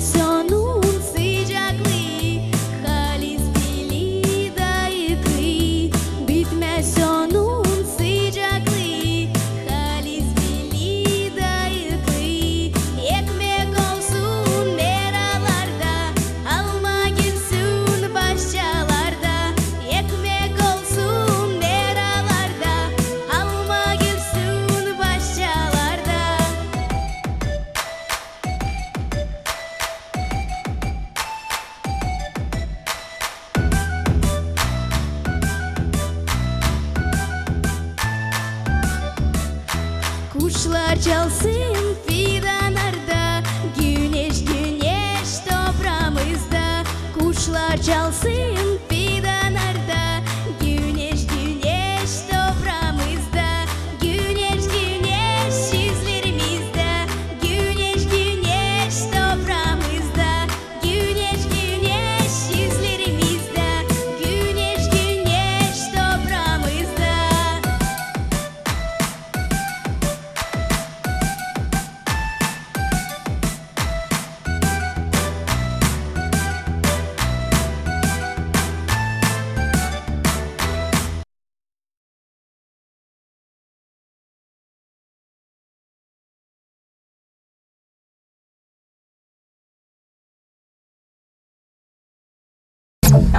sono құшылар жалсын фидан арда Гүнеш-гүнеш топрамызда жалсын